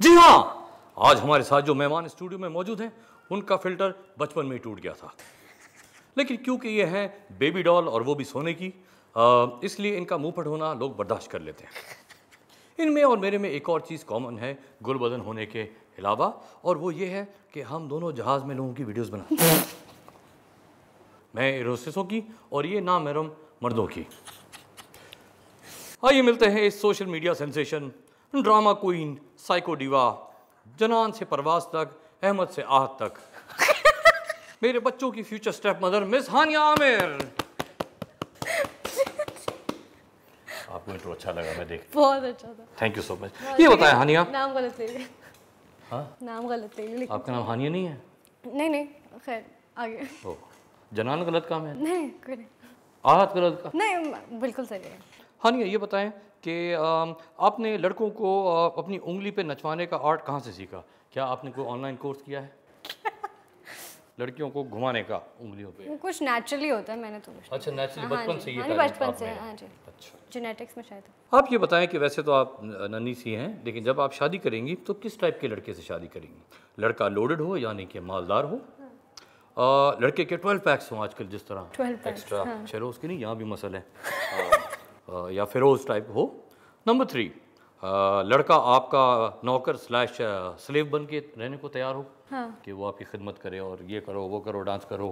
जी हाँ। आज हमारे साथ जो मेहमान स्टूडियो में मौजूद हैं, उनका फ़िल्टर बचपन में ही टूट गया था। लेकिन क्योंकि ये हैं बेबी डॉल और वो भी सोने की इसलिए इनका मुँह फट होना लोग बर्दाश्त कर लेते हैं। इनमें और मेरे में एक और चीज़ कॉमन है, गुलबदन होने के अलावा, और वो ये है कि हम दोनों जहाज़ में लोगों की वीडियोस बनाते हैं। मैं एरोसिसों की और ये नामहरम मर्दों की। आइए मिलते हैं इस social media sensation drama queen psycho diva Janaan से परवाज तक अहमद से आहत तक। मेरे बच्चों की future step mother miss Hania Aamir आपको इंट्रो अच्छा लगा मैं देख बहुत अच्छा था। थैंक यू सो मच ये बताएँ हानिया नाम गलत ले लिया। हाँ? नाम गलत ले लिया आपका नाम हानिया नहीं है? नहीं नहीं खैर आगे। ओ जनान गलत काम है? नहीं कोई नहीं। आहत गलत का नहीं बिल्कुल सही है। हानिया ये बताएँ कि आपने लड़कों को अपनी उंगली पे नचवाने का आर्ट कहाँ से सीखा? क्या आपने कोई ऑनलाइन कोर्स किया है? लड़कियों को घुमाने का उंगलियों पे। कुछ नेचुरली होता है मैंने तो अच्छा नेचुरली हाँ बचपन से हाँ talent बचपन से हाँ जी। अच्छा। जेनेटिक्स में शायद। आप ये बताएँ कि वैसे तो आप नन्ही सी हैं लेकिन जब आप शादी करेंगी तो किस टाइप के लड़के से शादी करेंगी? लड़का लोडेड हो यानी कि मालदार हो? लड़के के ट्वेल्व पैक्स हों आजकल जिस तरह। 12 packs, एक्स्ट्रा शेरोज की नहीं यहाँ भी मसल है। या फिरोज टाइप हो। नंबर थ्री लड़का आपका नौकर स्लैश स्लेव बन के रहने को तैयार हो। हाँ। कि वो आपकी खिदमत करे और ये करो वो करो डांस करो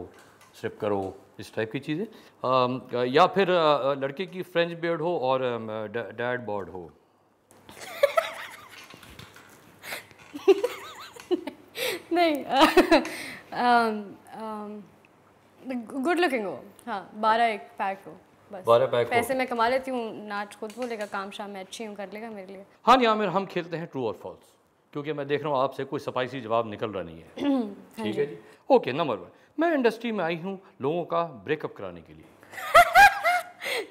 स्ट्रिप करो इस टाइप की चीज़ें। या फिर लड़के की फ्रेंच बियर्ड हो और डैड बॉर्ड हो। नहीं गुड लुकिंग हो। हाँ बारह एक पैक हो। बस। बारह पैक पैसे मैं कमा लेती हूँ नाच खुद बोलेगा काम शाम मैं अच्छी हूँ कर लेगा मेरे लिए। हाँ जी आमिर हम खेलते हैं ट्रू और फॉल्स क्योंकि मैं देख रहा हूँ आपसे कोई सफाईसी जवाब निकल रहा नहीं है। ठीक है जी? ओके नंबर वन मैं इंडस्ट्री में आई हूँ लोगों का ब्रेकअप कराने के लिए।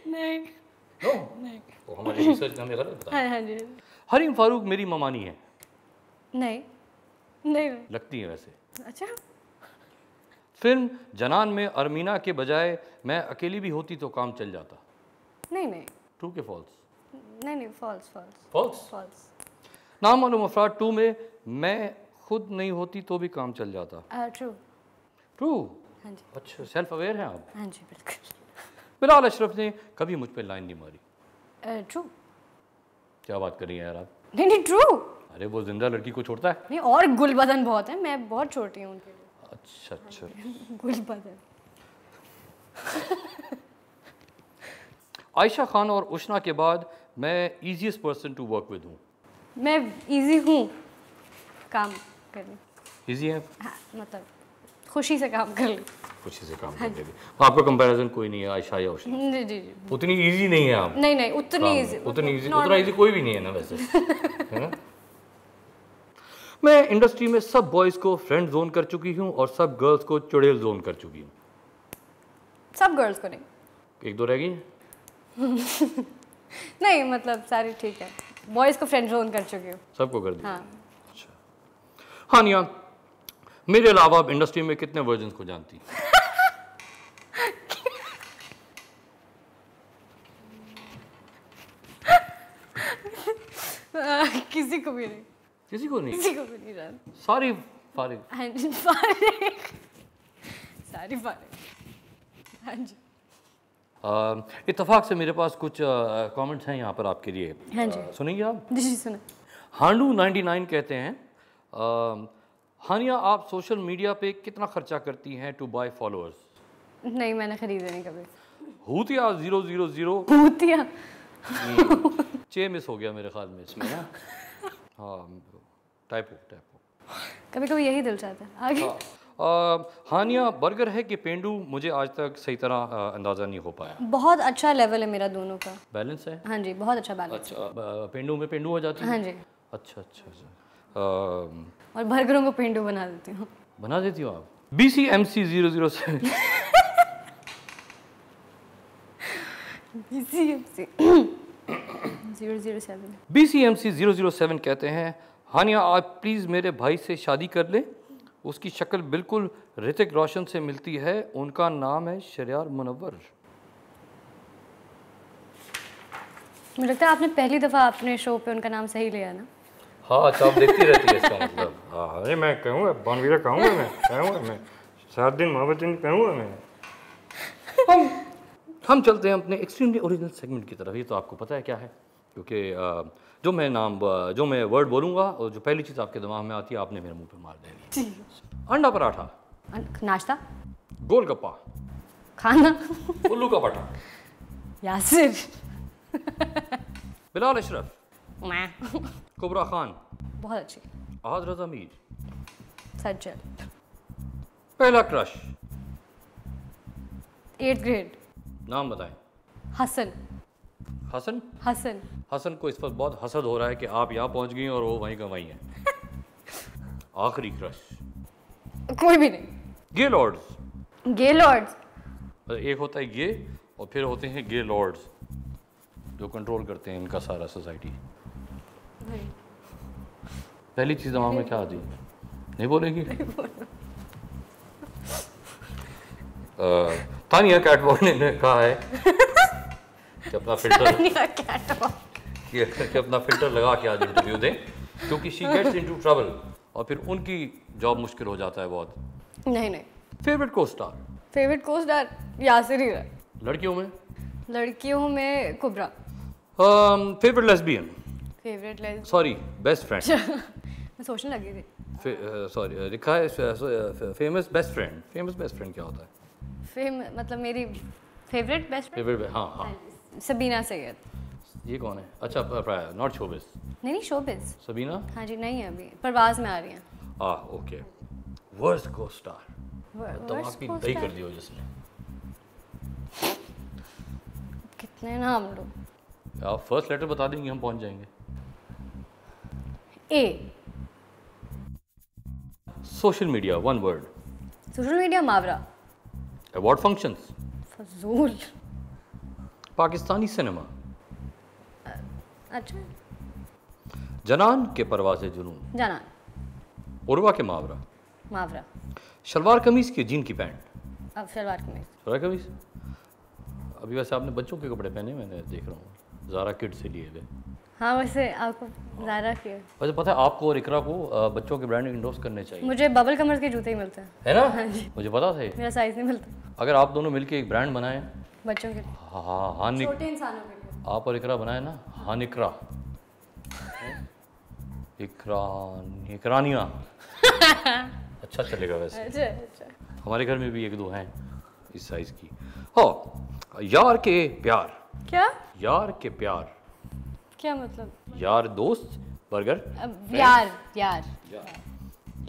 नहीं। नो नहीं। तो हमारी रिसर्च ने हमें गलत बताया। हाँ हाँ जी। हरीम फारूक मेरी ममानी है। नहीं। नहीं। लगती है वैसे। अच्छा? फ़िल्म जनान में अरमीना के बजाय मैं अकेली भी होती तो काम चल जाता। नहीं नहीं। ट्रू के फॉल्स नहीं नहीं फॉल्स फॉल्स फॉल्स फॉल्स नाम मालूम अफराद टू में मैं खुद नहीं होती तो भी काम चल जाता। ट्रू ट्रू हाँ जी। अच्छा सेल्फ अवेयर हैं आप? हाँ जी बिल्कुल। बिलाल अशरफ ने कभी मुझ पर लाइन नहीं मारी। ट्रू क्या बात कर रही हैं यार आप? नहीं नहीं ट्रू अरे वो ज़िंदा लड़की को छोड़ता है। नहीं और गुलबदन बहुत है मैं बहुत छोटी हूँ उनके लिए। अच्छा अच्छा गुलबदन आयशा खान और उष्णा के बाद मैं easiest person to work with हूँ मैं इजी हूँ काम करने इजी है हाँ मतलब खुशी से काम कर ले खुशी से काम करने की आपका कंपैरिजन कोई नहीं है आयशा या उष्णा जी जी जी उतनी इजी नहीं है आप नहीं नहीं उतनी इजी उतनी इजी उतना इजी कोई भी नहीं है ना वैसे। है ना? मैं इंडस्ट्री में सब बॉयज़ को फ्रेंड जोन कर चुकी हूँ और सब गर्ल्स को चुड़ैल जोन कर चुकी हूँ। सब गर्ल्स को नहीं। एक दो रह गई नहीं मतलब सारी ठीक है। बॉयज़ को फ्रेंड जोन कर चुकी हूँ। सबको कर दिया हाँ। हाँ निया मेरे अलावा आप इंडस्ट्री में कितने वर्जन को जानती किसी को भी नहीं। किसी को नहीं किसी को भी नहीं जानती सारी फारिग हाँ जी. फारिग सारी फारिग हाँ जी इत्तेफाक से मेरे पास कुछ कमेंट्स हैं यहाँ पर आपके लिए। हाँ जी। अ, सुनेंगे आप। जी जी सुना हांडू 99 कहते हैं अ, हानिया आप सोशल मीडिया पे कितना खर्चा करती हैं टू बाय फॉलोअर्स नहीं मैंने खरीदे नहीं कभी. हूतिया ज़ीरो ज़ीरो ज़ीरो भूतिया चे मिस हो गया मेरे ख्याल में इसमें ना? हाँ टाइपो टाइपो कभी कभी यही दिल चाहता है। आगे। हानिया बर्गर है कि पेंडू मुझे आज तक सही तरह अंदाज़ा नहीं हो पाया? बहुत अच्छा लेवल है मेरा दोनों का। बैलेंस है? हाँ जी बहुत अच्छा बैलेंस अच्छा पेंडू में पेंडू हो जाती है? हाँ जी। अच्छा अच्छा अच्छा। और बर्गरों को पेंडू बना देती हूँ। बना देती हो आप? B C M C zero zero seven zero zero seven B C M C zero zero seven कहते हैं हानिया आप प्लीज़ मेरे भाई से शादी कर लें। उसकी शक्ल बिल्कुल ऋतिक रोशन से मिलती है। उनका नाम है शरियार मुनव्वर। मुझे लगता है आपने पहली दफ़ा अपने शो पे उनका नाम सही लिया ना? हाँ अच्छा आप देखती रहती है इसका मतलब। हाँ अरे मैं कहूँगा बानवीरा कहूँगा मैं कहूँगा मैं। सात दिन मोहब्बत कहूँगा मैं। हम हम चलते हैं अपने एक्सट्रीमली ओरिजिनल सेगमेंट की तरफ़। ये तो आपको पता है क्या है? क्योंकि जो मैं नाम जो मैं वर्ड बोलूँगा और जो पहली चीज़ आपके दिमाग में आती है आपने मेरे मुँह पे मार देनी। अंडा पराठा। नाश्ता? गोलगप्पा। खाना? उल्लू का पटा यासिर। बिलाल अशरफ। मैं। कुबरा खान। बहुत अच्छी। अहद रजा मीर। सज्जल पहला क्रश। Eight grade. नाम बताएँ। हसन। हसन? हसन। हसन को इस पर बहुत हसद हो रहा है कि आप यहाँ पहुँच गई और वो वहीं का वहीं है। आखिरी क्रश। कोई भी नहीं। गे लॉर्ड्स गे लॉर्ड्स एक होता है ये और फिर होते हैं गे लॉर्ड्स जो कंट्रोल करते हैं इनका सारा सोसाइटी पहली चीज़ दिमाग में क्या आती है? नहीं बोलेगी? तानिया कैटवॉक ने ने कहा है कि अपना फ़िल्टर कि अपना फ़िल्टर लगा के आज इंटरव्यू दें क्योंकि शी गेट्स इनटू ट्रबल और फिर उनकी जॉब मुश्किल हो जाता है बहुत। नहीं नहीं। फेवरेट को स्टार फेवरेट को स्टार यासिर ही लड़कियों में? लड़कियों में कुबरा। फेवरेट लेस्बियन फेवरेट लेज सॉरी बेस्ट फ्रेंड मैं सोचने लगी थी। सॉरी लिखा है famous best friend famous best friend क्या होता है? फेम मतलब मेरी फेवरेट बेस्ट फेवरेट हाँ हाँ। सबीना सैयद ये कौन है? अच्छा नॉट शोबिस नहीं नहीं शोबिज सबीना हाँ जी नहीं है अभी। परवाज में आ रही हैं। आ ओके वर्स्ट को स्टार दिमाग की दही कर दियो जिसने। कितने नाम लो। आप फ़र्स्ट लेटर बता देंगे हम पहुँच जाएँगे। ए social media one word social media Mawra. Award functions फजूल। पाकिस्तानी सिनेमा। अच्छा। जनान के परवाज़ जुनून। जाना उर्वा के मावरा। मावरा। शलवार कमीज़ की जीन की पैंट। अब शलवार कमीज। शलवार कमीज़? अभी वैसे आपने बच्चों के कपड़े पहने मैंने देख रहा हूँ। ज़ारा किड से लिए हुए हाँ वैसे आपको ज़्यादा किया वैसे पता है आपको और इकरा को बच्चों के ब्रांड इंडोर्स करने चाहिए। मुझे बबल कमर के जूते ही मिलते हैं। है ना? हाँ जी। मुझे पता था मेरा साइज़ नहीं मिलता। अगर आप दोनों मिलके एक ब्रांड बनाएँ बच्चों के हाँ हाँ हाँ छोटे इंसानों के लिए। आप और इकरा बनाए ना? हाँ। इकरा इकरा इकरानिया अच्छा चलेगा वैसे। अच्छा अच्छा। हमारे घर में भी एक दो हैं इस साइज़ की। हो यार के प्यार। क्या? यार के प्यार। क्या मतलब? यार दोस्त बर्गर अब यार यार।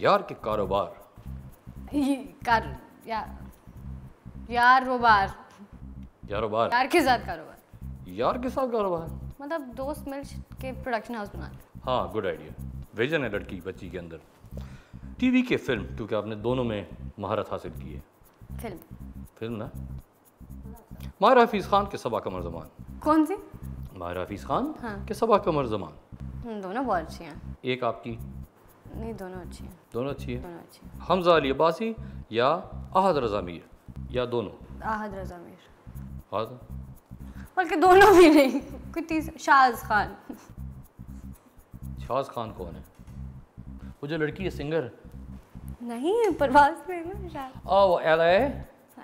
यार। के कारोबार। कार यार यार वो बार यारोबार यार के साथ कारोबार। यार के साथ कारोबार? मतलब दोस्त मिल के प्रोडक्शन हाउस बना हाँ गुड आइडिया विजन है लड़की बच्ची के अंदर। टीवी के फ़िल्म क्योंकि आपने दोनों में महारत हासिल की है। फ़िल्म फ़िल्म ना? माहिरा हफीज़ खान के सबा कमर जमान। कौन सी? माहिरा हफीज़ खान हाँ। के सबा कमर जमान। दोनों बहुत अच्छी हैं। एक आपकी? नहीं दोनों अच्छी हैं। दोनों अच्छी है? दोनों अच्छी हमजा अली अब्बासी या अहद रजा मीर? या दोनों? आहद रजा मीर। बल्कि दोनों भी नहीं कोई तीसरा शाज खान। शाज खान कौन है? वो जो लड़की है सिंगर। नहीं परवाज में ना आ वो एल ए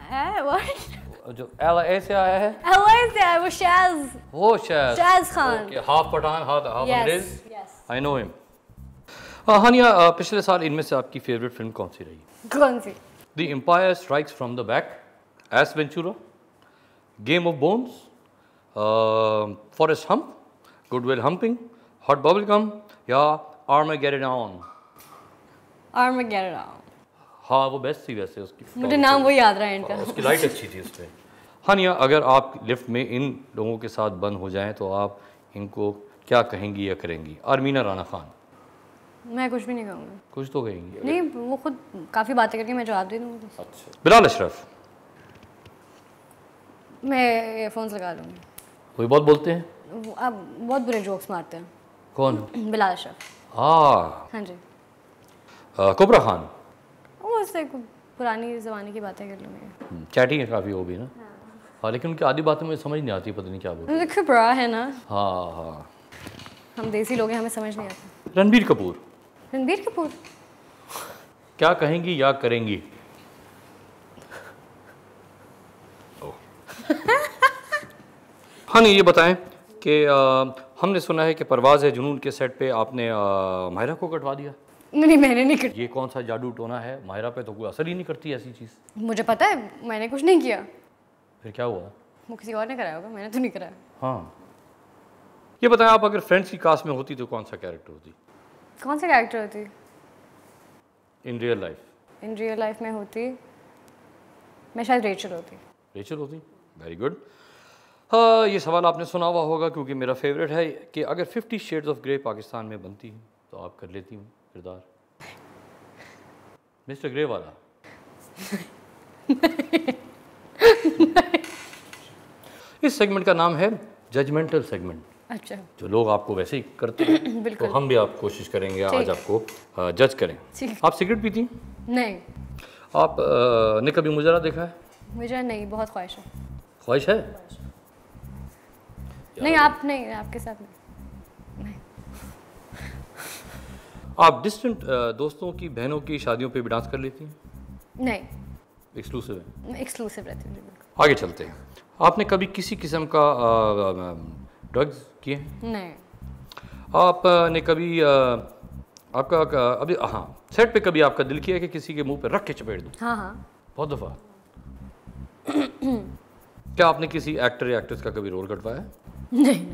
है। व्हाट जो एल ए से आया है। एलए से है वो शाज वो Shaz Khan. Okay half Pathan half half अंग्रेज़। Yes I know him Hania पिछले साल इनमें से आपकी फेवरेट फ़िल्म कौन सी रही? कौन सी? The empire strikes from the back ace Ventura game of bones forest hump goodwill humping hot bubble gum या आर्मेगेडोन आर्मेगेडोन हाँ वो बेस्ट थी वैसे उसकी मुझे नाम वो याद रहा है इनका। उसकी लाइट अच्छी थी उसमें। हानिया अगर आप लिफ्ट में इन लोगों के साथ बंद हो जाएँ तो आप इनको क्या कहेंगी या करेंगी? आर्मीना राना खान मैं कुछ भी नहीं कहूँगी। कुछ तो कहेंगी। नहीं वो खुद काफ़ी बातें करके मैं जवाब दे दूँगी। अच्छा बिलाल अशरफ। मैं ईयरफोन्स लगा लूँगी। कोई बहुत बोलते हैं? अब बहुत बुरे जोक्स मारते हैं। कौन? बिलाल अशरफ। हाँ हाँ जी। कुबरा खान। वो उससे कुछ पुरानी ज़माने की बातें कर लूँगी। चैटिंग है काफ़ी वो भी ना? हाँ। लेकिन उनकी आधी बातें मुझे समझ नहीं आती पता नहीं क्या बोलते देखो बड़ा है ना? हाँ हाँ। हम देसी लोग हैं हमें समझ नहीं आता। रणबीर कपूर। रणबीर कपूर? क्या कहेंगी या करेंगी? हाँ नहीं ये बताएँ कि हमने सुना है कि परवाज़ है जुनून के सेट पे आपने माहिरा को कटवा दिया। नहीं नहीं मैंने नहीं कर ये कौन सा जादू टोना है? माहिरा पे तो कोई असर ही नहीं करती ऐसी चीज़। मुझे पता है मैंने कुछ नहीं किया। फिर क्या हुआ? वो किसी और ने कराया होगा मैंने तो नहीं कराया। हाँ। ये बताएँ आप अगर फ्रेंड्स की कास्ट में होती तो कौन सा कैरेक्टर होती? कौन सा कैरेक्टर होती? In real life in real life में होती मैं शायद रेचल होती। रेचल होती? वेरी गुड हाँ ये सवाल आपने सुना हुआ होगा क्योंकि मेरा फेवरेट है कि अगर fifty shades of grey Pakistan में बनती है तो आप कर लेती हूँ किरदार। मिस्टर ग्रे वाला। इस सेगमेंट का नाम है जजमेंटल सेगमेंट अच्छा। जो लोग आपको वैसे ही करते हैं तो हम भी आप कोशिश करेंगे आज आपको जज करें। आप सिगरेट पीती हैं? नहीं। आप ने कभी मुजरा देखा है? मुझे नहीं बहुत ख्वाहिश है। ख्वाहिश है? नहीं आप नहीं आपके साथ नहीं। आप डिस्टेंट दोस्तों की बहनों की शादियों पे भी डांस कर लेती हैं? नहीं। एक्सक्लूसिव है? एक्सक्लूसिव रहती हूँ आगे चलते हैं। आपने कभी किसी किस्म का ड्रग्स किए नहीं। आप अ, ने कभी आपका अभी हाँ सेट पे कभी आपका दिल किया कि किसी के मुँह पे रख के चपेट दूँ? हाँ हाँ। बहुत दफ़ा। क्या आपने किसी एक्टर या एक्ट्रेस का कभी रोल कटवाया? है नहीं।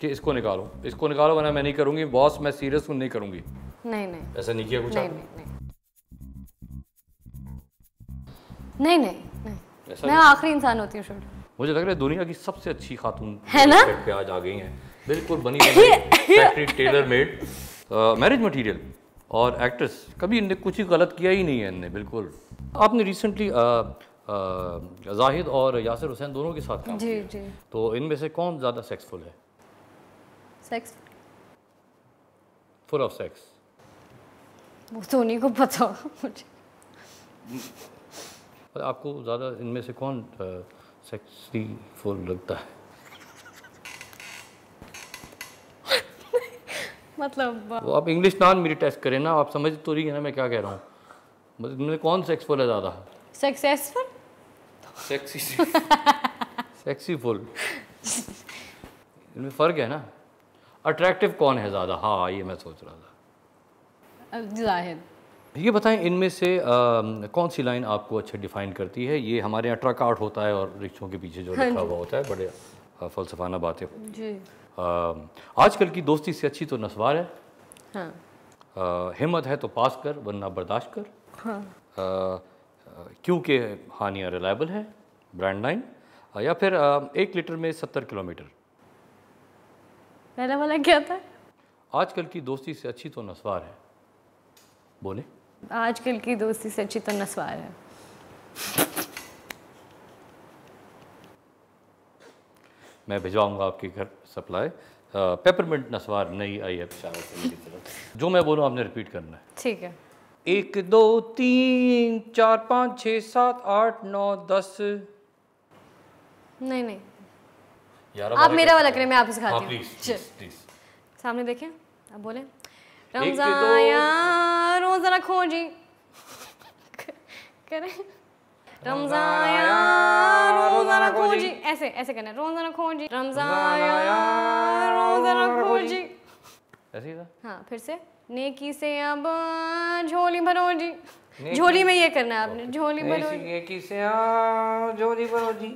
कि इसको निकालो। इसको निकालो वरना मैं नहीं करूँगी। बॉस मैं सीरियस हूँ नहीं करूँगी। नहीं नहीं। ऐसा नहीं किया कुछ नहीं नहीं नहीं। नहीं नहीं नहीं। मैं आखिरी इंसान होती हूँ मुझे लग रहा है दुनिया की सबसे अच्छी खातून है ना? पे आज आ गई हैं। बिल्कुल बनी factory tailor made marriage material और एक्ट्रेस कभी इनने कुछ ही गलत किया ही नहीं है इनने बिल्कुल। आपने रिसेंटली जाहिद और यासिर हुसैन दोनों के साथ काम जी जी। तो इनमें से कौन ज़्यादा सेक्सफुल है? सेक्स फुल ऑफ़ सेक्स वो तो उन्हीं को पता मुझे। आपको ज़्यादा इनमें से कौन सेक्सी फुल लगता है? मतलब वो आप इंग्लिश नान मेरी टेस्ट करें ना आप समझ तो रही है ना मैं क्या कह रहा हूँ। मतलब इनमें कौन सेक्सफुल है ज़्यादा? सक्सेसफुल सेक्सी सेक्सी फुल इनमें फ़र्क है ना? अट्रैक्टिव कौन है ज़्यादा? हाँ ये मैं सोच रहा था। जाहिद ये बताएँ इनमें से अ, कौन सी लाइन आपको अच्छा डिफाइन करती है? ये हमारे यहाँ ट्रक आउट होता है और रिक्शों के पीछे जो लिखा हुआ होता है बड़े फलसफाना बातें। जी। अ, आजकल की दोस्ती से अच्छी तो नस्वार है। हाँ। हिम्मत है तो पास कर वरना बर्दाश्त कर। हाँ। अ, क्योंकि हानिया रिलायबल है ब्रांड लाइन या फिर एक लीटर में सत्तर किलोमीटर। पहला वाला क्या था? आजकल की दोस्ती से अच्छी तो नस्वार है। बोले। आजकल की दोस्ती से अच्छी तो नस्वार है। मैं भिजवाऊँगा आपके घर सप्लाई पेपरमिंट नस्वार नई आई है पिशावर से मेरी तरफ़। जो मैं बोलूँ आपने रिपीट करना है। ठीक है। एक दो तीन चार पाँच छः सात आठ नौ दस। नहीं नहीं। आप मेरा वाला करें? मैं आपको हाँ सिखाती हूँ प्लीज़ सामने देखें अब बोले रमजाया रोजा रखो जी। करें। रमजाया रोजा रखो जी। ऐसे ऐसे करना है, रोजा रखो जी। रमजाया रोजा रखो जी। ऐसे ही था? हाँ फिर से। नेकी से अब झोली भरो जी झोली में ये करना है आपने झोली भरो नेकी से झोली भरो जी।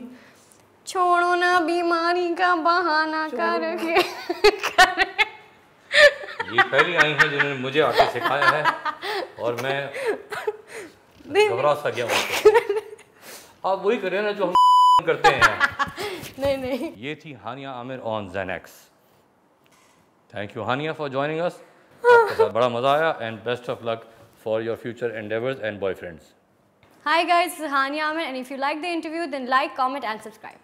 छोड़ो ना बीमारी का बहाना करके ये पहली आई है जिन्होंने मुझे आके सिखाया है और मैं घबरा सा गया पे। आप वही करें ना जो हम करते हैं। नहीं नहीं। ये थी Hania Aamir on Gen X Thank you Haniya for joining us आपके साथ बड़ा मज़ा आया and best of luck for your future endeavours and boyfriends Hi guys, this is Hania Amir and if you like the interview then like, comment and subscribe.